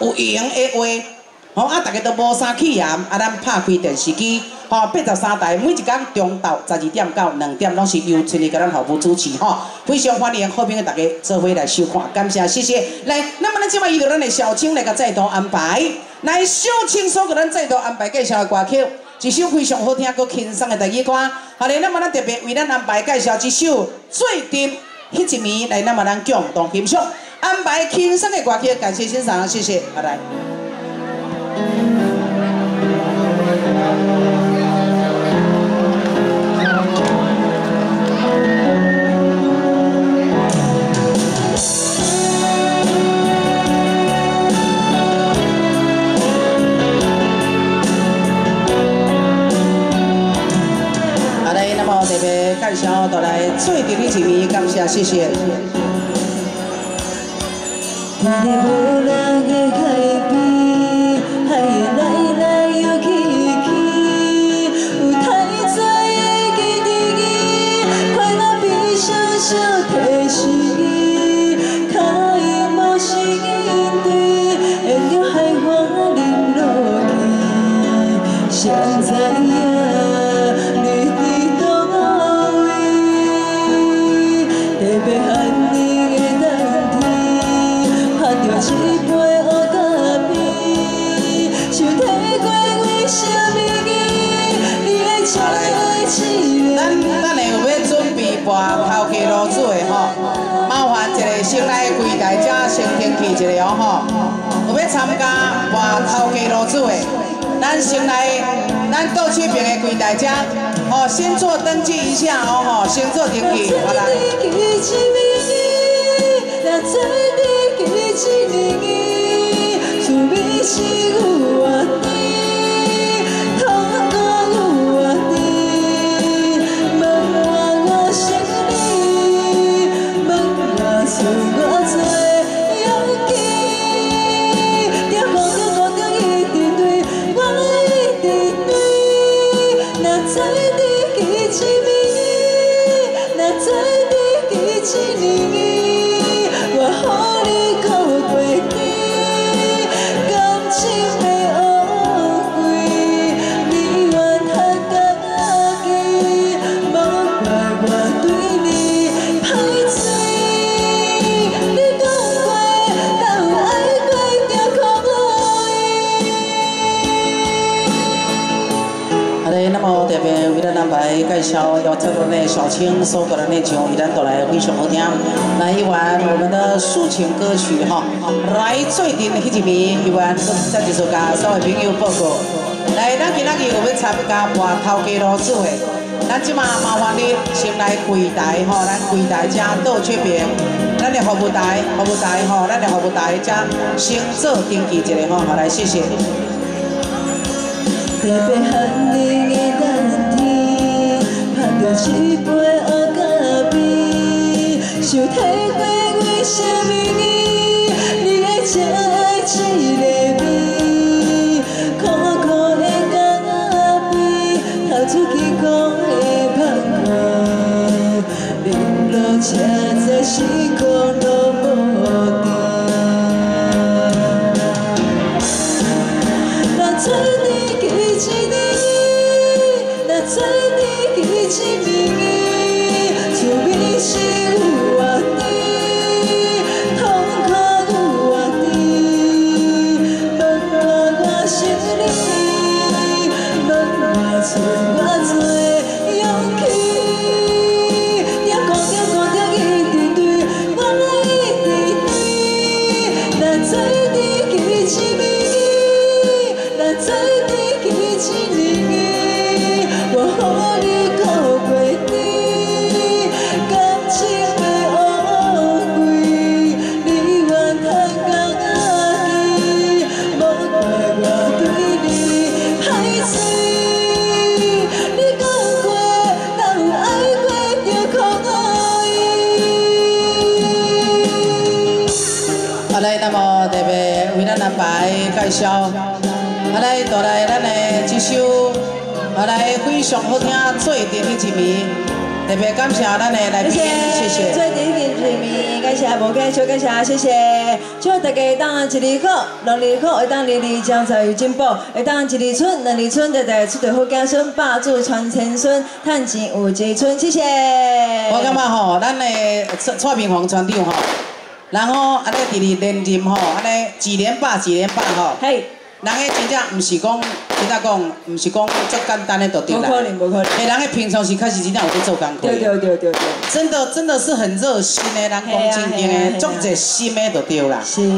有闲的话，吼啊，大家都无啥气严，啊，咱拍开电视机，吼八十三台，每一天中昼十二点到两点，拢是由亲力甲咱服务主持，吼，非常欢迎好朋友大家做伙来收看，感谢谢谢。来，那么咱即摆由咱的小青来甲再度安排，来小青所给咱再度安排介绍的歌曲，一首非常好听、佮轻松的台语歌。好嘞，那么咱特别为咱安排介绍一首最甜迄一暝，来，那么咱共同欣赏。安排轻松的歌曲，感谢欣赏，谢谢，好来。好嘞，那么特别介绍到来最甜的一暝，感谢，谢谢。天地无人的海先登记一下哦吼。有要参加外头家路子的，咱先来咱到这边的柜台家，哦先做登记一下哦吼，先做登记，好啦。记一暝，若再你记一年，滋味是有你嘞，那么特别为咱安排介绍要特别的小青所过的那唱，伊咱都来非常好听。来一碗我们的抒情歌曲哈，来最甜的迄一暝，一碗再一首歌，各位朋友报告。来，咱今仔日有要参加跋头家路子的，咱即马麻烦你先来柜台吼，咱柜台遮倒这边，咱的服务台，服务台吼，咱的服务台遮先做登记一下吼，好来谢谢。特别喊你，一杯黑咖啡，想体会为什么你你会这爱一个味，苦苦的咖啡，透出去讲的香气，淋落车在时光都无停。若再你记一年，若再在你记一年，滋味是有介绍，好来，带来咱的这首，好来非常好听最甜的一面，特别感谢咱的来宾，谢谢。最顶点水明，感谢无间，小感谢，谢谢。祝大家当一日好，两日好，会当日日将财有进步，会当一日春，两日春，代代出对好子孙，百子传千孙，趁钱有一春，谢谢。我感觉吼，咱的蔡蔡明煌船长吼，然后安尼第二连任吼，安尼几连霸几连霸吼，嘿，人诶真正毋是讲，真正讲毋是讲足简单诶就对啦。无可能，无可能。诶，人诶平常时确实真正有在做工课。对对对对对。真的真的是很热心诶，人讲真经诶，足热心诶就对啦。是。